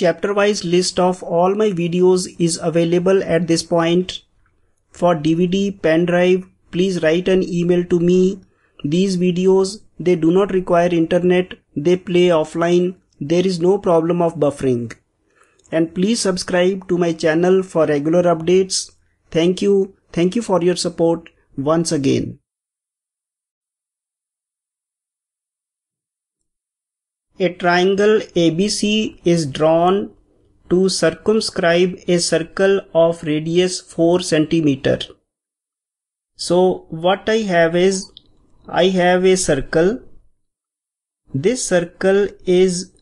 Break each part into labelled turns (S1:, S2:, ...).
S1: chapter wise list of all my videos is available at this point. For DVD, pen drive, please write an email to me. These videos, they do not require internet, they play offline, there is no problem of buffering. And please subscribe to my channel for regular updates. Thank you. Thank you for your support once again. A triangle ABC is drawn to circumscribe a circle of radius 4 cm. So what I have is I have a circle. This circle is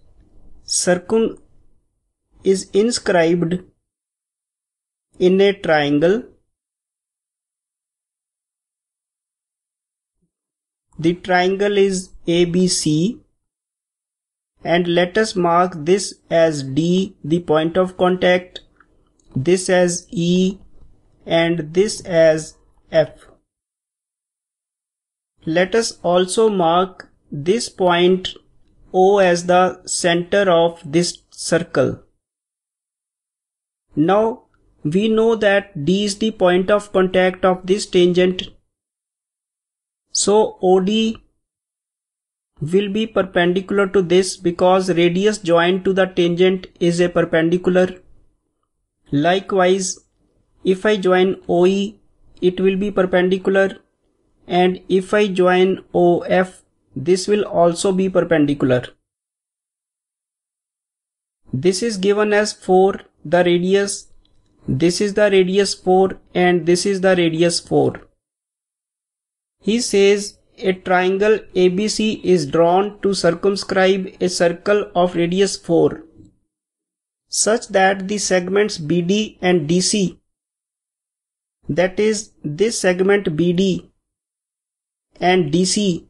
S1: circum is inscribed in a triangle. The triangle is ABC and let us mark this as D the point of contact, this as E and this as F. Let us also mark this point O as the center of this circle. Now we know that D is the point of contact of this tangent. So OD will be perpendicular to this because radius joined to the tangent is a perpendicular. Likewise, if I join OE, it will be perpendicular and if I join OF, this will also be perpendicular. This is given as 4, the radius, this is the radius 4 and this is the radius 4. He says a triangle ABC is drawn to circumscribe a circle of radius 4 such that the segments BD and DC that is this segment BD and DC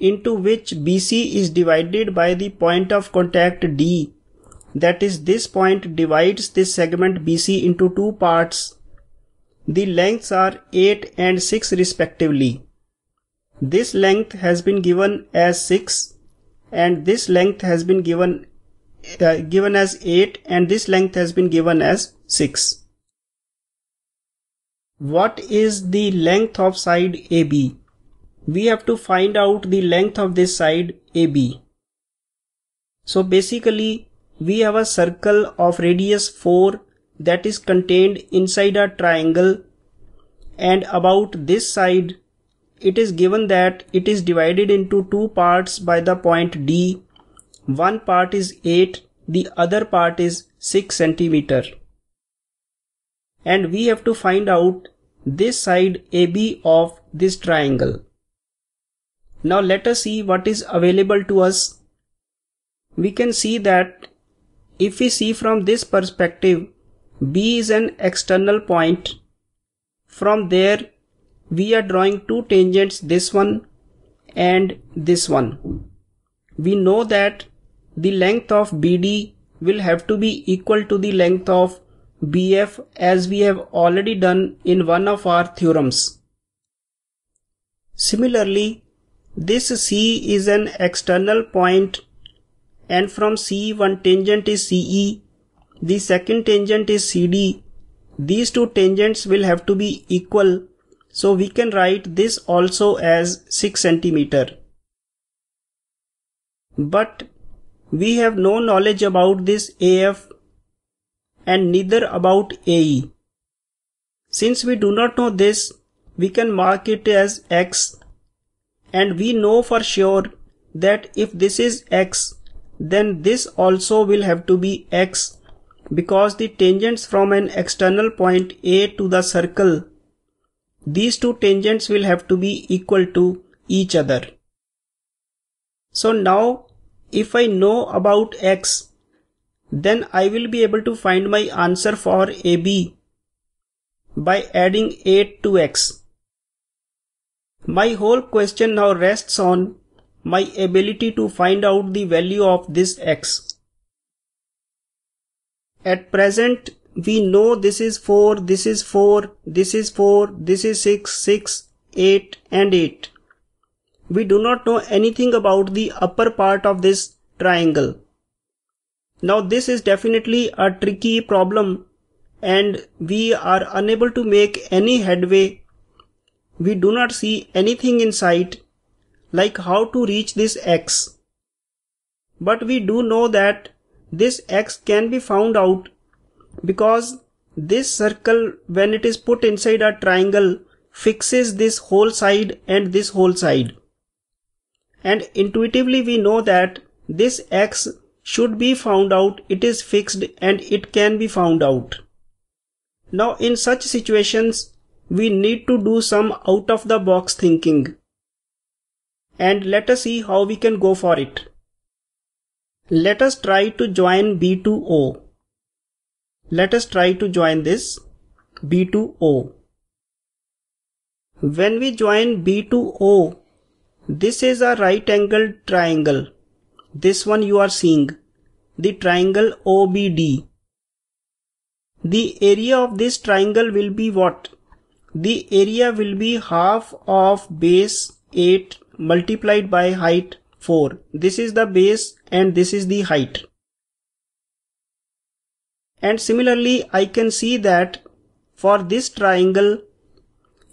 S1: into which BC is divided by the point of contact D that is this point divides this segment BC into two parts. The lengths are 8 and 6 respectively this length has been given as 6 and this length has been given uh, given as 8 and this length has been given as 6. What is the length of side AB? We have to find out the length of this side AB. So basically we have a circle of radius 4 that is contained inside a triangle and about this side it is given that it is divided into two parts by the point D. One part is 8, the other part is 6 centimeter. And we have to find out this side AB of this triangle. Now let us see what is available to us. We can see that if we see from this perspective, B is an external point. From there, we are drawing two tangents this one and this one. We know that the length of BD will have to be equal to the length of BF as we have already done in one of our theorems. Similarly, this C is an external point and from C one tangent is CE, the second tangent is CD. These two tangents will have to be equal so we can write this also as 6 centimeter. But we have no knowledge about this AF and neither about AE. Since we do not know this, we can mark it as X and we know for sure that if this is X, then this also will have to be X because the tangents from an external point A to the circle these two tangents will have to be equal to each other. So now if I know about x, then I will be able to find my answer for AB by adding 8 to x. My whole question now rests on my ability to find out the value of this x. At present, we know this is 4, this is 4, this is 4, this is 6, 6, 8 and 8. We do not know anything about the upper part of this triangle. Now this is definitely a tricky problem and we are unable to make any headway. We do not see anything in sight like how to reach this x. But we do know that this x can be found out because this circle when it is put inside a triangle fixes this whole side and this whole side. And intuitively we know that this x should be found out, it is fixed and it can be found out. Now in such situations, we need to do some out of the box thinking. And let us see how we can go for it. Let us try to join B to O. Let us try to join this B to O. When we join B to O, this is a right angled triangle this one you are seeing, the triangle OBD. The area of this triangle will be what? The area will be half of base 8 multiplied by height 4. This is the base and this is the height. And similarly, I can see that for this triangle,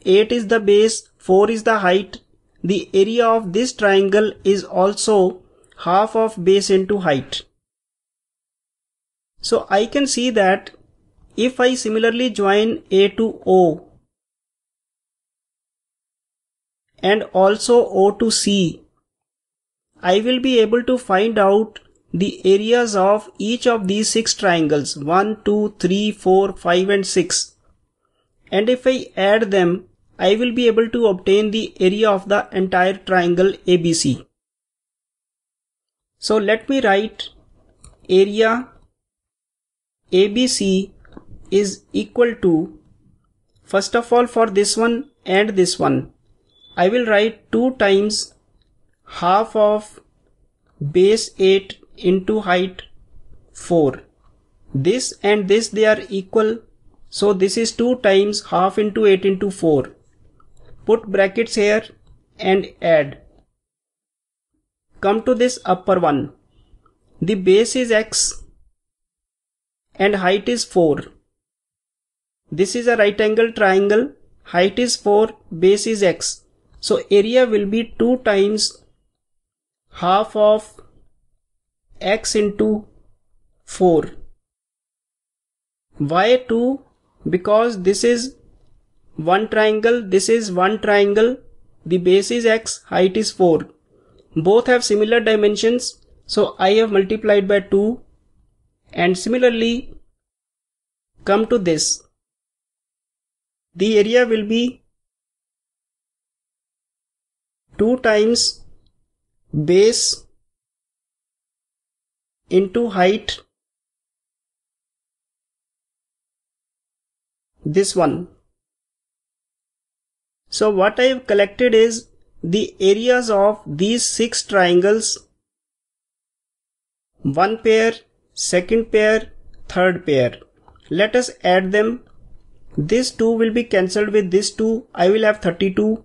S1: 8 is the base, 4 is the height. The area of this triangle is also half of base into height. So I can see that if I similarly join A to O and also O to C, I will be able to find out the areas of each of these six triangles 1, 2, 3, 4, 5 and 6. And if I add them, I will be able to obtain the area of the entire triangle ABC. So let me write area ABC is equal to first of all for this one and this one I will write 2 times half of base 8 into height 4 this and this they are equal so this is 2 times half into 8 into 4 put brackets here and add Come to this upper one. The base is x and height is 4. This is a right angle triangle. Height is 4, base is x. So area will be 2 times half of x into 4. Why 2? Because this is one triangle, this is one triangle, the base is x, height is 4 both have similar dimensions so I have multiplied by 2 and similarly come to this the area will be 2 times base into height this one so what I have collected is the areas of these six triangles one pair, second pair, third pair. Let us add them. This 2 will be cancelled with this 2. I will have 32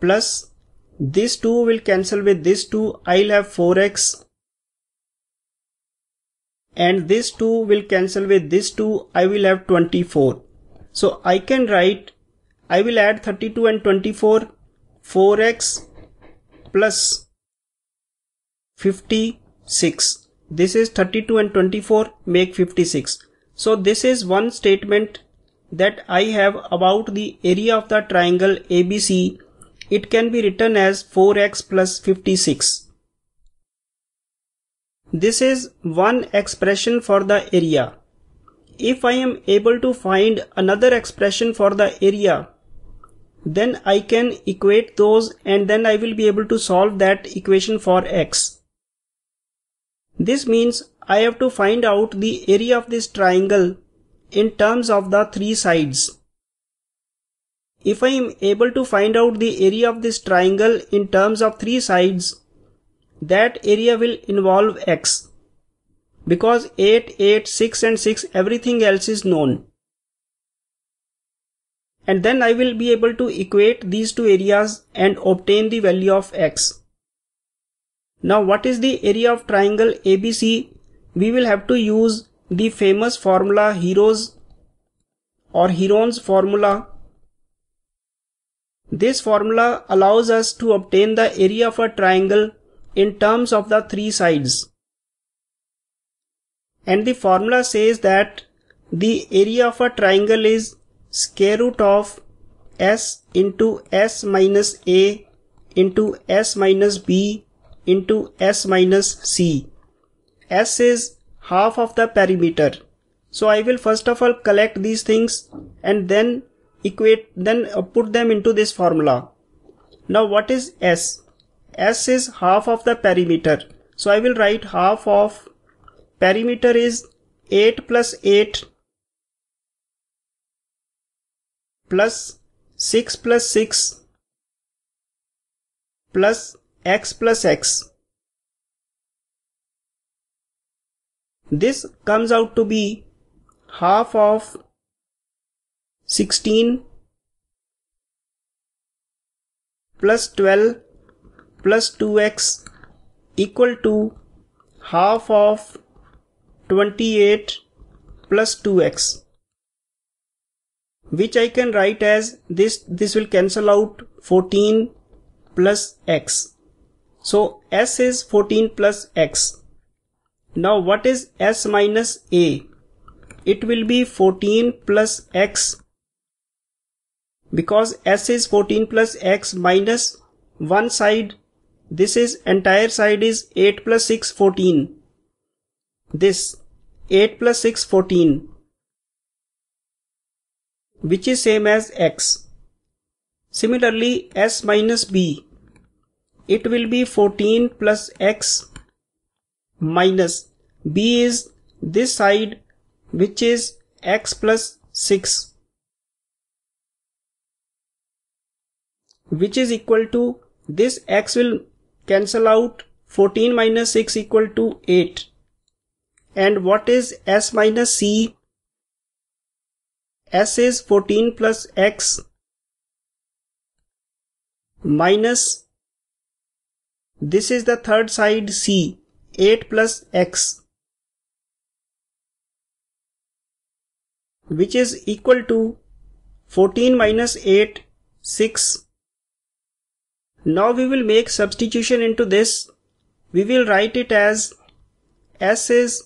S1: plus this 2 will cancel with this 2. I'll have 4x and this 2 will cancel with this 2. I will have 24. So I can write I will add 32 and 24 4x plus 56 this is 32 and 24 make 56 so this is one statement that I have about the area of the triangle ABC it can be written as 4x plus 56 this is one expression for the area if I am able to find another expression for the area then I can equate those and then I will be able to solve that equation for x. This means I have to find out the area of this triangle in terms of the three sides. If I am able to find out the area of this triangle in terms of three sides, that area will involve x. Because 8, 8, 6 and 6 everything else is known and then I will be able to equate these two areas and obtain the value of x. Now what is the area of triangle ABC? We will have to use the famous formula Hero's or Heron's formula. This formula allows us to obtain the area of a triangle in terms of the three sides. And the formula says that the area of a triangle is square root of s into s minus a into s minus b into s minus c. s is half of the perimeter. So I will first of all collect these things and then equate then put them into this formula. Now what is s? S is half of the perimeter. So I will write half of perimeter is 8 plus 8 plus 6 plus 6 plus x plus x. This comes out to be half of 16 plus 12 plus 2x equal to half of 28 plus 2x which I can write as this this will cancel out 14 plus x. So s is 14 plus x. Now what is s minus a? It will be 14 plus x because s is 14 plus x minus one side this is entire side is 8 plus 6 14 this 8 plus 6 14 which is same as x. Similarly, s minus b, it will be 14 plus x minus b is this side which is x plus 6 which is equal to this x will cancel out 14 minus 6 equal to 8 and what is s minus c? S is 14 plus x minus this is the third side c 8 plus x which is equal to 14 minus 8 6 now we will make substitution into this we will write it as s is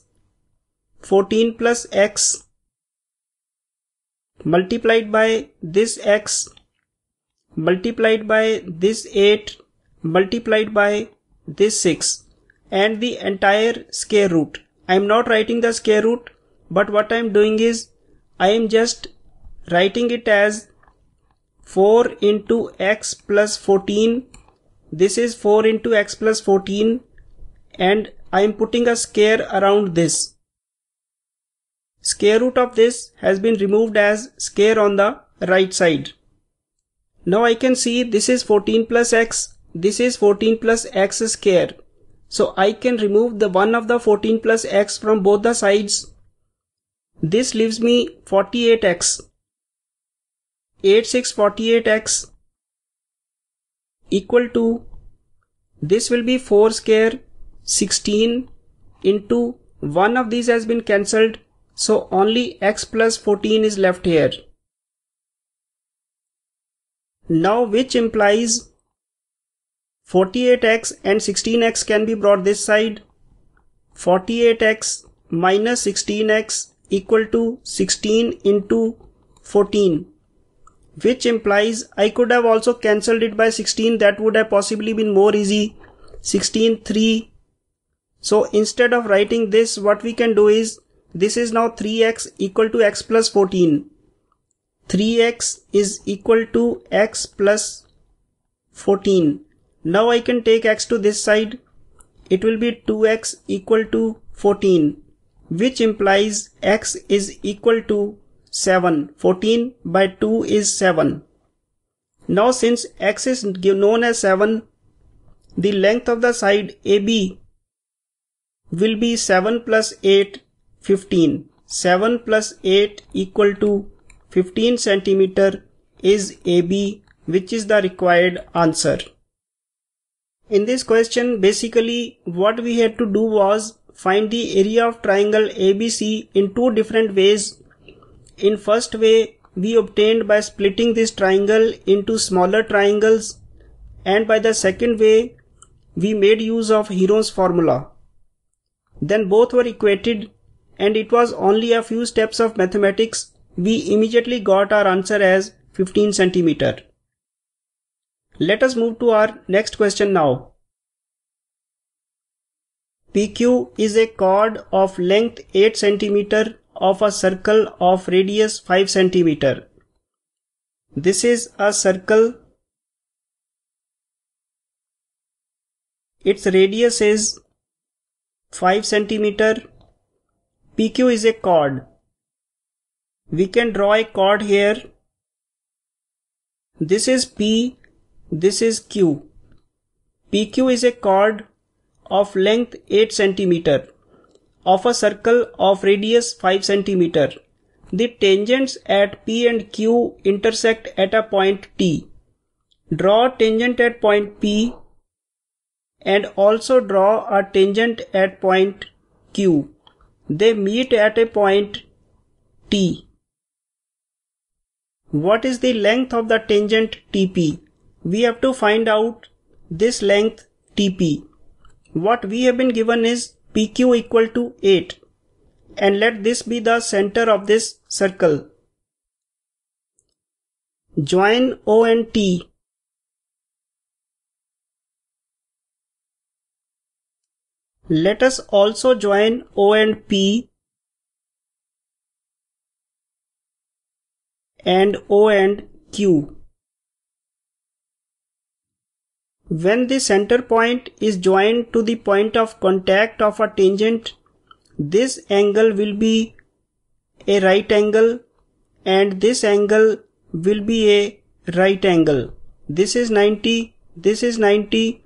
S1: 14 plus x multiplied by this x multiplied by this 8 multiplied by this 6 and the entire square root. I am not writing the square root but what I am doing is I am just writing it as 4 into x plus 14 this is 4 into x plus 14 and I am putting a square around this Square root of this has been removed as square on the right side. Now I can see this is 14 plus x, this is 14 plus x square. So I can remove the one of the 14 plus x from both the sides. This leaves me 48x. 8648x equal to this will be 4 square 16 into one of these has been cancelled so only x plus 14 is left here. Now which implies 48x and 16x can be brought this side. 48x minus 16x equal to 16 into 14 which implies I could have also cancelled it by 16 that would have possibly been more easy 16 3 so instead of writing this what we can do is this is now 3x equal to x plus 14. 3x is equal to x plus 14. Now I can take x to this side. It will be 2x equal to 14 which implies x is equal to 7. 14 by 2 is 7. Now since x is known as 7, the length of the side AB will be 7 plus 8 15. 7 plus 8 equal to 15 centimeter is AB which is the required answer. In this question, basically what we had to do was find the area of triangle ABC in two different ways. In first way, we obtained by splitting this triangle into smaller triangles and by the second way, we made use of Heron's formula. Then both were equated and it was only a few steps of mathematics we immediately got our answer as 15 centimeter. Let us move to our next question now. PQ is a chord of length 8 cm of a circle of radius 5 cm. This is a circle. Its radius is 5 cm. PQ is a chord. We can draw a chord here. This is P this is Q. PQ is a chord of length 8 cm of a circle of radius 5 cm. The tangents at P and Q intersect at a point T. Draw tangent at point P and also draw a tangent at point Q. They meet at a point T. What is the length of the tangent TP? we have to find out this length TP. What we have been given is PQ equal to 8 and let this be the center of this circle. Join O and T. Let us also join O and P and O and Q. When the center point is joined to the point of contact of a tangent, this angle will be a right angle and this angle will be a right angle. This is 90, this is 90.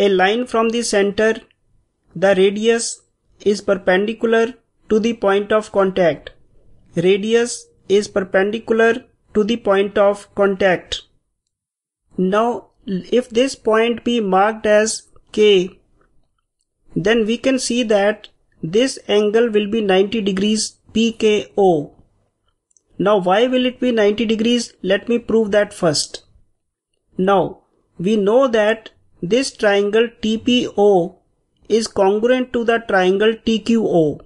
S1: A line from the center, the radius is perpendicular to the point of contact. Radius is perpendicular to the point of contact. Now if this point be marked as K, then we can see that this angle will be 90 degrees PKO. Now why will it be 90 degrees? Let me prove that first. Now we know that this triangle TPO is congruent to the triangle TQO.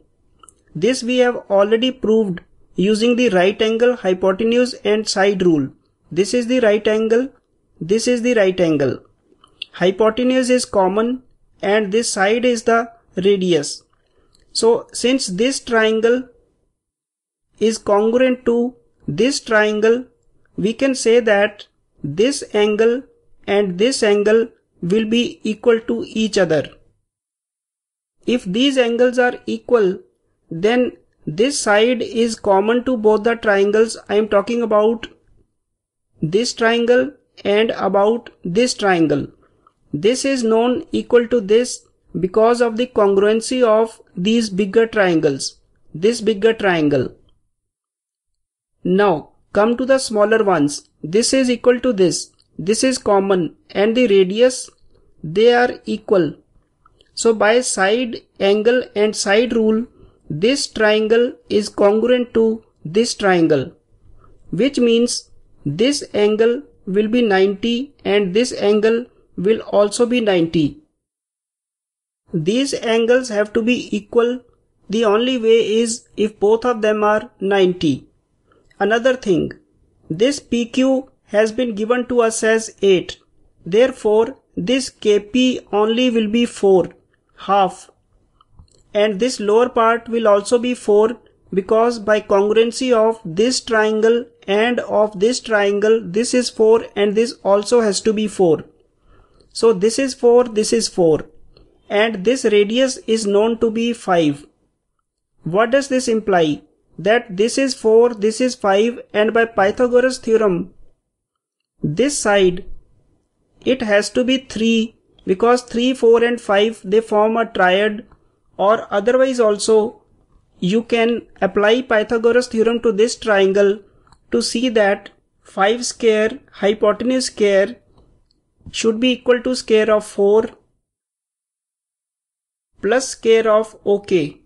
S1: This we have already proved using the right angle, hypotenuse and side rule. This is the right angle this is the right angle. Hypotenuse is common and this side is the radius. So since this triangle is congruent to this triangle, we can say that this angle and this angle will be equal to each other. If these angles are equal, then this side is common to both the triangles I am talking about. This triangle and about this triangle. This is known equal to this because of the congruency of these bigger triangles. This bigger triangle. Now come to the smaller ones. This is equal to this. This is common and the radius they are equal. So by side angle and side rule this triangle is congruent to this triangle which means this angle will be 90 and this angle will also be 90. These angles have to be equal. The only way is if both of them are 90. Another thing, this PQ has been given to us as 8. Therefore, this KP only will be 4, half. And this lower part will also be 4 because by congruency of this triangle and of this triangle this is 4 and this also has to be 4 so this is 4 this is 4 and this radius is known to be 5 what does this imply? That this is 4 this is 5 and by Pythagoras theorem this side it has to be 3 because 3 4 and 5 they form a triad. Or otherwise also you can apply Pythagoras theorem to this triangle to see that 5 square hypotenuse square should be equal to square of 4 plus square of OK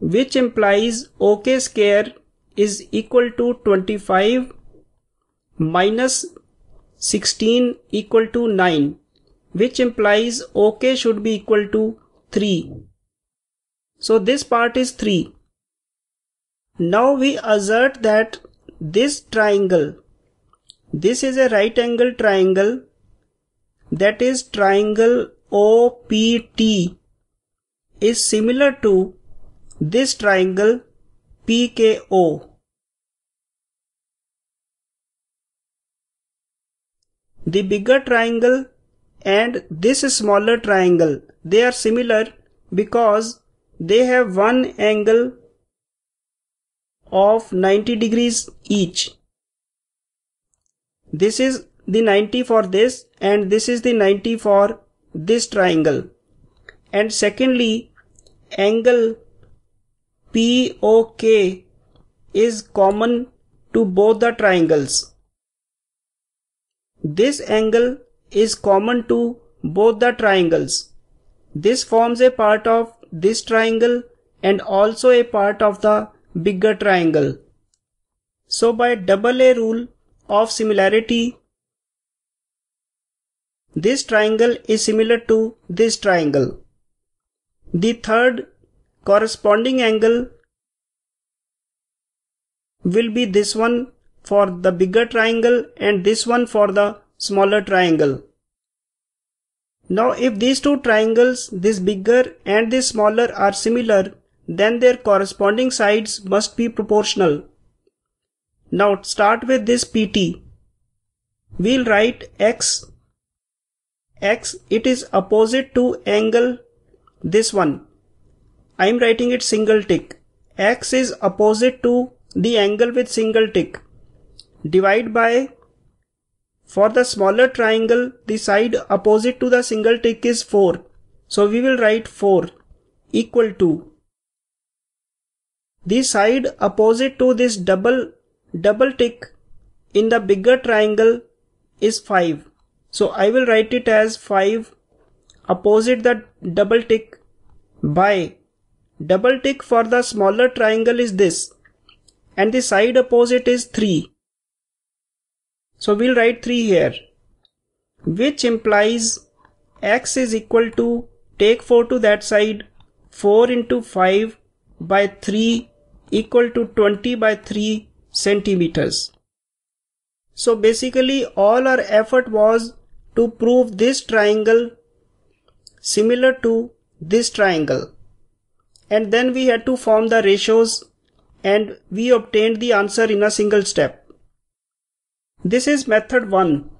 S1: which implies OK square is equal to 25 minus 16 equal to 9 which implies OK should be equal to 3. So this part is 3. Now we assert that this triangle, this is a right angle triangle that is triangle OPT is similar to this triangle PKO. The bigger triangle and this smaller triangle, they are similar because they have one angle of 90 degrees each. This is the 90 for this and this is the 90 for this triangle. And secondly, angle POK is common to both the triangles. This angle is common to both the triangles. This forms a part of this triangle and also a part of the bigger triangle. So by double A rule of similarity, this triangle is similar to this triangle. The third corresponding angle will be this one for the bigger triangle and this one for the smaller triangle. Now if these two triangles, this bigger and this smaller are similar, then their corresponding sides must be proportional. Now start with this PT. We'll write X. X, it is opposite to angle this one. I am writing it single tick. X is opposite to the angle with single tick. Divide by for the smaller triangle, the side opposite to the single tick is 4. So we will write 4 equal to the side opposite to this double double tick in the bigger triangle is 5. So I will write it as 5 opposite the double tick by double tick for the smaller triangle is this and the side opposite is 3. So we'll write 3 here, which implies x is equal to take 4 to that side 4 into 5 by 3 equal to 20 by 3 centimeters. So basically all our effort was to prove this triangle similar to this triangle and then we had to form the ratios and we obtained the answer in a single step. This is method 1.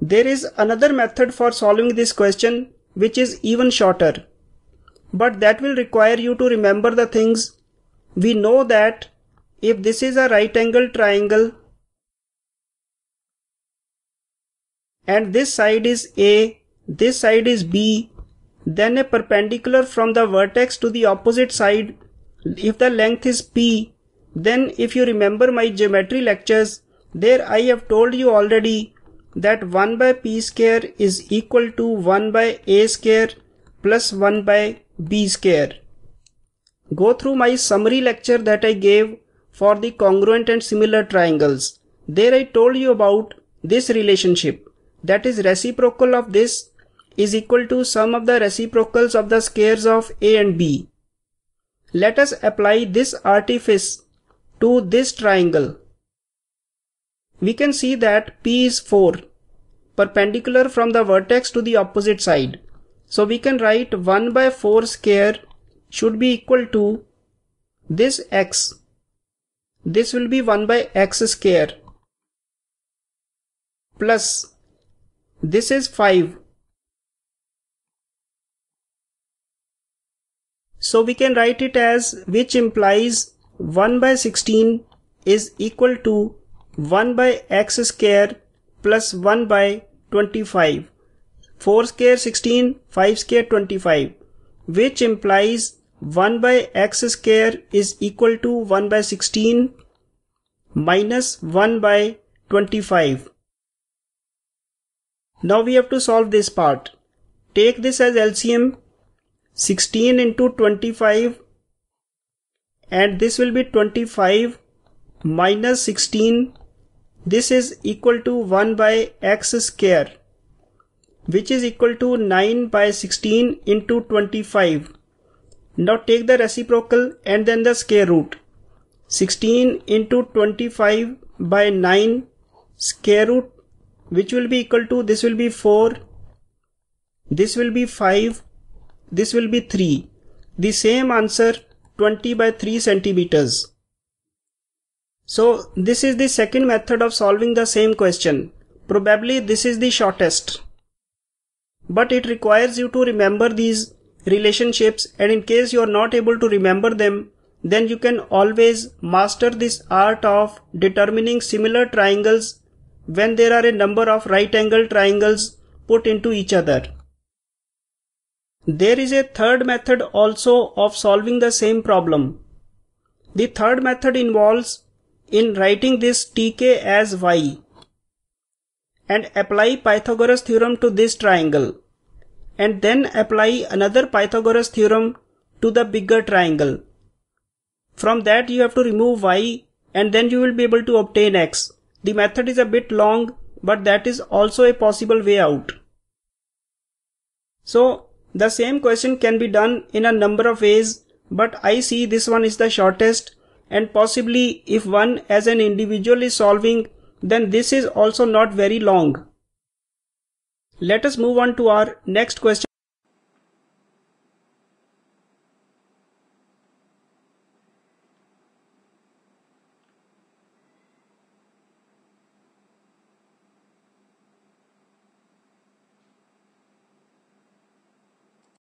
S1: There is another method for solving this question which is even shorter. But that will require you to remember the things. We know that if this is a right angle triangle and this side is A, this side is B, then a perpendicular from the vertex to the opposite side, if the length is P, then if you remember my geometry lectures, there I have told you already that 1 by p square is equal to 1 by a square plus 1 by b square. Go through my summary lecture that I gave for the congruent and similar triangles. There I told you about this relationship that is reciprocal of this is equal to sum of the reciprocals of the squares of a and b. Let us apply this artifice to this triangle. We can see that P is 4, perpendicular from the vertex to the opposite side. So we can write 1 by 4 square should be equal to this x. This will be 1 by x square plus this is 5. So we can write it as which implies 1 by 16 is equal to 1 by x square plus 1 by 25. 4 square 16, 5 square 25, which implies 1 by x square is equal to 1 by 16 minus 1 by 25. Now we have to solve this part. Take this as LCM 16 into 25 and this will be 25 minus 16 this is equal to 1 by x square which is equal to 9 by 16 into 25. Now take the reciprocal and then the square root. 16 into 25 by 9 square root which will be equal to this will be 4 this will be 5 this will be 3 the same answer 20 by 3 centimeters so this is the second method of solving the same question probably this is the shortest but it requires you to remember these relationships and in case you are not able to remember them then you can always master this art of determining similar triangles when there are a number of right angle triangles put into each other. There is a third method also of solving the same problem. The third method involves in writing this tk as y and apply Pythagoras theorem to this triangle and then apply another Pythagoras theorem to the bigger triangle. From that you have to remove y and then you will be able to obtain x. The method is a bit long but that is also a possible way out. So the same question can be done in a number of ways but I see this one is the shortest and possibly if one as an individual is solving then this is also not very long. Let us move on to our next question.